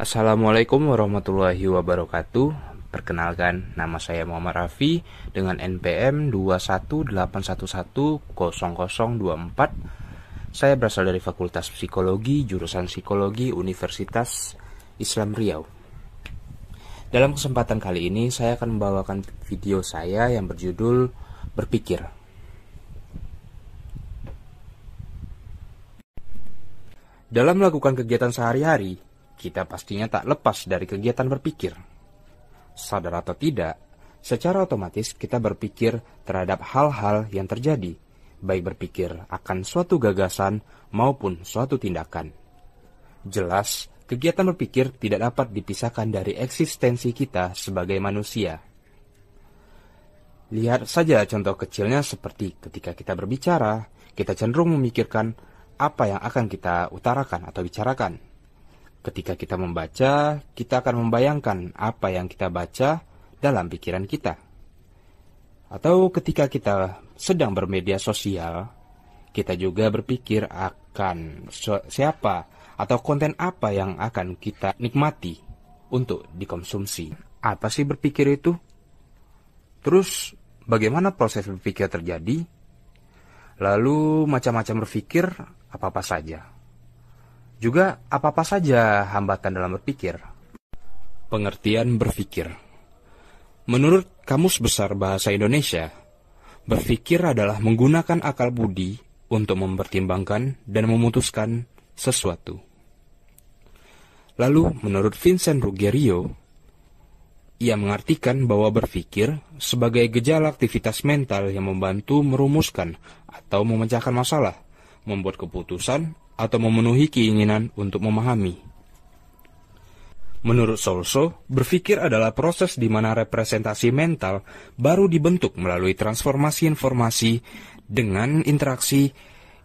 Assalamualaikum warahmatullahi wabarakatuh. Perkenalkan, nama saya Muhammad Rafi dengan NPM 218110024. Saya berasal dari Fakultas Psikologi, jurusan Psikologi Universitas Islam Riau. Dalam kesempatan kali ini, saya akan membawakan video saya yang berjudul Berpikir. Dalam melakukan kegiatan sehari-hari, kita pastinya tak lepas dari kegiatan berpikir. Sadar atau tidak, secara otomatis kita berpikir terhadap hal-hal yang terjadi, baik berpikir akan suatu gagasan maupun suatu tindakan. Jelas, kegiatan berpikir tidak dapat dipisahkan dari eksistensi kita sebagai manusia. Lihat saja contoh kecilnya seperti ketika kita berbicara, kita cenderung memikirkan apa yang akan kita utarakan atau bicarakan Ketika kita membaca, kita akan membayangkan apa yang kita baca dalam pikiran kita. Atau ketika kita sedang bermedia sosial, kita juga berpikir akan siapa atau konten apa yang akan kita nikmati untuk dikonsumsi. Apa sih berpikir itu? Terus, bagaimana proses berpikir terjadi? Lalu, macam-macam berpikir apa-apa saja. Juga apa-apa saja hambatan dalam berpikir. Pengertian berpikir. Menurut Kamus Besar Bahasa Indonesia, berpikir adalah menggunakan akal budi untuk mempertimbangkan dan memutuskan sesuatu. Lalu, menurut Vincent Ruggiero, ia mengartikan bahwa berpikir sebagai gejala aktivitas mental yang membantu merumuskan atau memecahkan masalah, membuat keputusan, atau memenuhi keinginan untuk memahami. Menurut Solso, berpikir adalah proses di mana representasi mental baru dibentuk melalui transformasi informasi dengan interaksi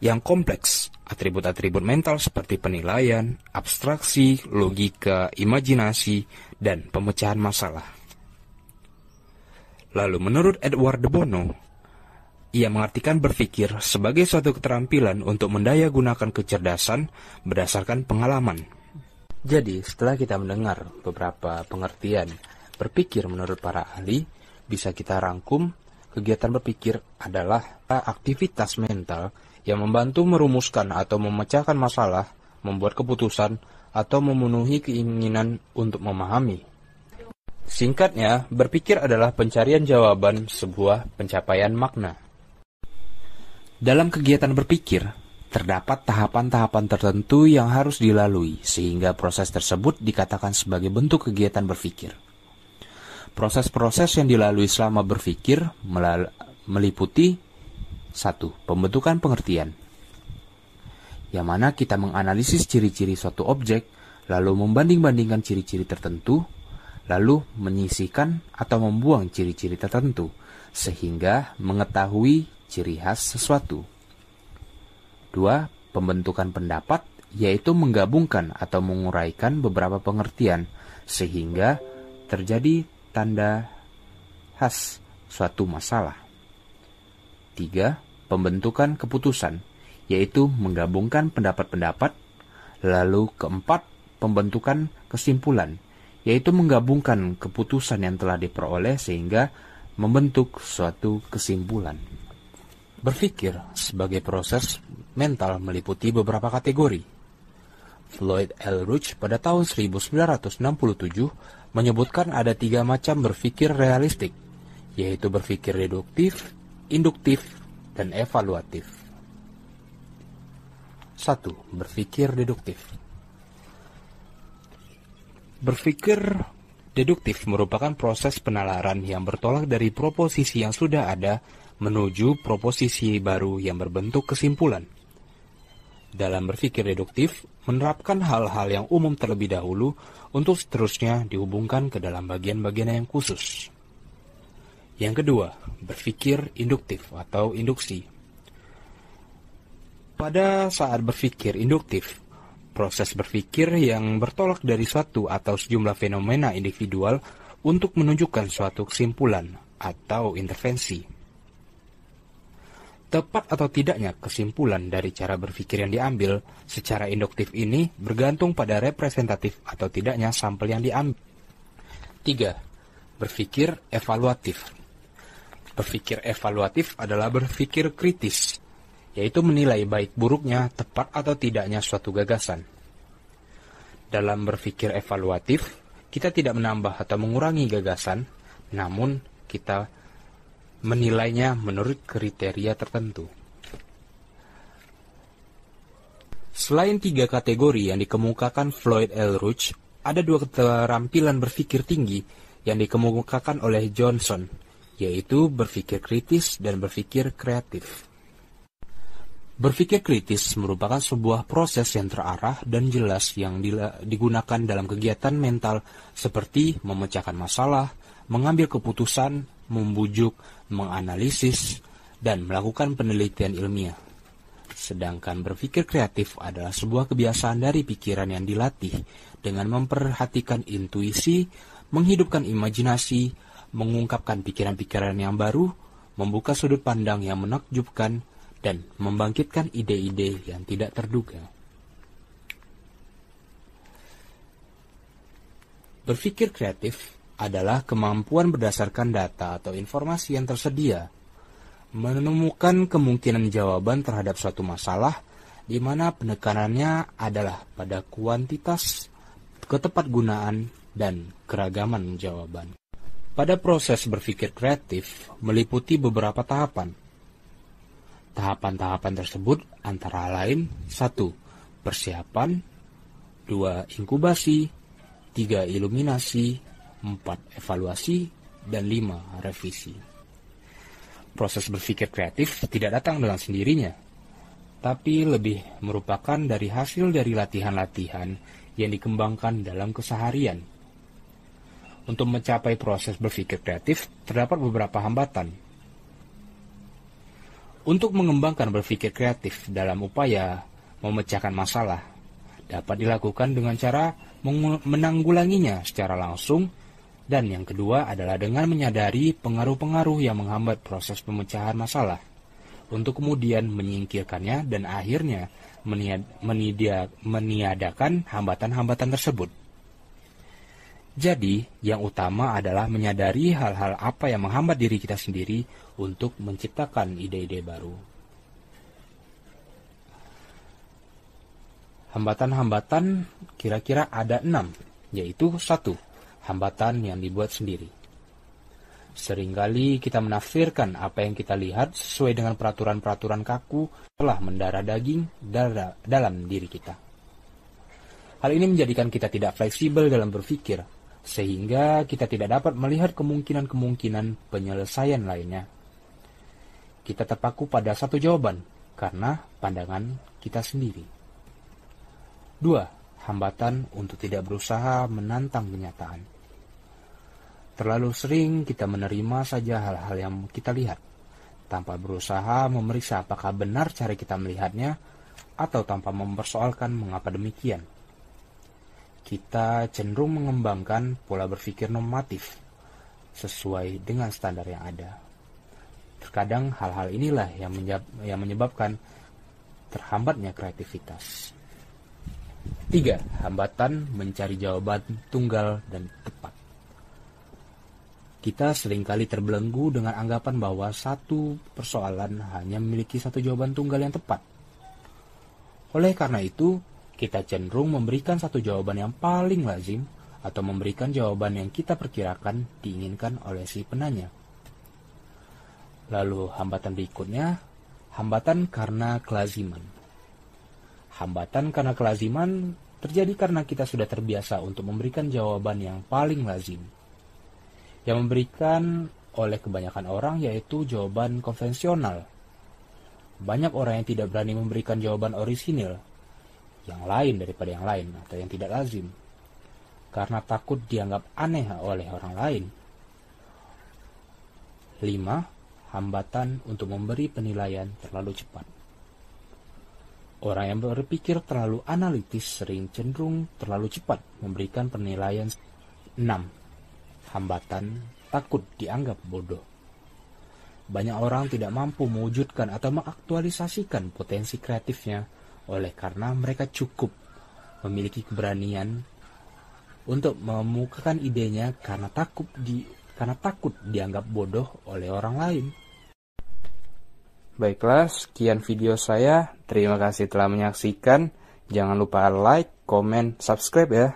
yang kompleks. Atribut-atribut mental seperti penilaian, abstraksi, logika, imajinasi, dan pemecahan masalah. Lalu menurut Edward de Bono, ia mengartikan berpikir sebagai suatu keterampilan untuk mendaya gunakan kecerdasan berdasarkan pengalaman. Jadi, setelah kita mendengar beberapa pengertian berpikir menurut para ahli, bisa kita rangkum kegiatan berpikir adalah aktivitas mental yang membantu merumuskan atau memecahkan masalah, membuat keputusan, atau memenuhi keinginan untuk memahami. Singkatnya, berpikir adalah pencarian jawaban sebuah pencapaian makna. Dalam kegiatan berpikir, terdapat tahapan-tahapan tertentu yang harus dilalui sehingga proses tersebut dikatakan sebagai bentuk kegiatan berpikir. Proses-proses yang dilalui selama berpikir meliputi satu, Pembentukan pengertian yang mana kita menganalisis ciri-ciri suatu objek, lalu membanding-bandingkan ciri-ciri tertentu, lalu menyisihkan atau membuang ciri-ciri tertentu, sehingga mengetahui ciri khas sesuatu. Dua, pembentukan pendapat yaitu menggabungkan atau menguraikan beberapa pengertian sehingga terjadi tanda khas suatu masalah. Tiga, pembentukan keputusan yaitu menggabungkan pendapat-pendapat. Lalu keempat, pembentukan kesimpulan yaitu menggabungkan keputusan yang telah diperoleh sehingga membentuk suatu kesimpulan. Berpikir sebagai proses mental meliputi beberapa kategori. Floyd L. Roach pada tahun 1967 menyebutkan ada tiga macam berpikir realistik, yaitu berpikir deduktif, induktif, dan evaluatif. 1. Berpikir deduktif Berpikir deduktif merupakan proses penalaran yang bertolak dari proposisi yang sudah ada menuju proposisi baru yang berbentuk kesimpulan. Dalam berpikir deduktif, menerapkan hal-hal yang umum terlebih dahulu untuk seterusnya dihubungkan ke dalam bagian-bagian yang khusus. Yang kedua, berpikir induktif atau induksi. Pada saat berpikir induktif, proses berpikir yang bertolak dari suatu atau sejumlah fenomena individual untuk menunjukkan suatu kesimpulan atau intervensi Tepat atau tidaknya kesimpulan dari cara berpikir yang diambil secara induktif ini bergantung pada representatif atau tidaknya sampel yang diambil. 3. Berpikir evaluatif. Berpikir evaluatif adalah berpikir kritis, yaitu menilai baik buruknya, tepat atau tidaknya suatu gagasan. Dalam berpikir evaluatif, kita tidak menambah atau mengurangi gagasan, namun kita menilainya menurut kriteria tertentu. Selain tiga kategori yang dikemukakan Floyd L. Rouch, ada dua keterampilan berpikir tinggi yang dikemukakan oleh Johnson, yaitu berpikir kritis dan berpikir kreatif. Berpikir kritis merupakan sebuah proses yang terarah dan jelas yang digunakan dalam kegiatan mental seperti memecahkan masalah, mengambil keputusan, membujuk, menganalisis, dan melakukan penelitian ilmiah. Sedangkan berpikir kreatif adalah sebuah kebiasaan dari pikiran yang dilatih dengan memperhatikan intuisi, menghidupkan imajinasi, mengungkapkan pikiran-pikiran yang baru, membuka sudut pandang yang menakjubkan, dan membangkitkan ide-ide yang tidak terduga. Berpikir kreatif adalah kemampuan berdasarkan data atau informasi yang tersedia menemukan kemungkinan jawaban terhadap suatu masalah di mana penekanannya adalah pada kuantitas, ketepat gunaan, dan keragaman jawaban. Pada proses berpikir kreatif meliputi beberapa tahapan. Tahapan-tahapan tersebut antara lain satu Persiapan 2. Inkubasi 3. Iluminasi 4. Evaluasi, dan 5. Revisi. Proses berpikir kreatif tidak datang dengan sendirinya, tapi lebih merupakan dari hasil dari latihan-latihan yang dikembangkan dalam keseharian. Untuk mencapai proses berpikir kreatif, terdapat beberapa hambatan. Untuk mengembangkan berpikir kreatif dalam upaya memecahkan masalah, dapat dilakukan dengan cara menanggulanginya secara langsung dan yang kedua adalah dengan menyadari pengaruh-pengaruh yang menghambat proses pemecahan masalah, untuk kemudian menyingkirkannya dan akhirnya meniad, meniadakan hambatan-hambatan tersebut. Jadi, yang utama adalah menyadari hal-hal apa yang menghambat diri kita sendiri untuk menciptakan ide-ide baru. Hambatan-hambatan kira-kira ada enam, yaitu satu, hambatan yang dibuat sendiri. Seringkali kita menafsirkan apa yang kita lihat sesuai dengan peraturan-peraturan kaku telah mendarah daging darah dalam diri kita. Hal ini menjadikan kita tidak fleksibel dalam berpikir, sehingga kita tidak dapat melihat kemungkinan-kemungkinan penyelesaian lainnya. Kita terpaku pada satu jawaban karena pandangan kita sendiri. Dua, hambatan untuk tidak berusaha menantang kenyataan. Terlalu sering kita menerima saja hal-hal yang kita lihat, tanpa berusaha memeriksa apakah benar cara kita melihatnya, atau tanpa mempersoalkan mengapa demikian. Kita cenderung mengembangkan pola berpikir normatif, sesuai dengan standar yang ada. Terkadang hal-hal inilah yang menyebabkan terhambatnya kreativitas. Tiga, hambatan mencari jawaban tunggal dan. Kita sering kali terbelenggu dengan anggapan bahwa satu persoalan hanya memiliki satu jawaban tunggal yang tepat. Oleh karena itu, kita cenderung memberikan satu jawaban yang paling lazim atau memberikan jawaban yang kita perkirakan diinginkan oleh si penanya. Lalu hambatan berikutnya, hambatan karena kelaziman. Hambatan karena kelaziman terjadi karena kita sudah terbiasa untuk memberikan jawaban yang paling lazim yang memberikan oleh kebanyakan orang yaitu jawaban konvensional. Banyak orang yang tidak berani memberikan jawaban orisinil, yang lain daripada yang lain atau yang tidak lazim, karena takut dianggap aneh oleh orang lain. 5. Hambatan untuk memberi penilaian terlalu cepat. Orang yang berpikir terlalu analitis sering cenderung terlalu cepat memberikan penilaian 6 hambatan, takut dianggap bodoh. banyak orang tidak mampu mewujudkan atau mengaktualisasikan potensi kreatifnya oleh karena mereka cukup memiliki keberanian untuk memukakan idenya karena takut di karena takut dianggap bodoh oleh orang lain. Baiklah, sekian video saya. Terima kasih telah menyaksikan. Jangan lupa like, komen, subscribe ya.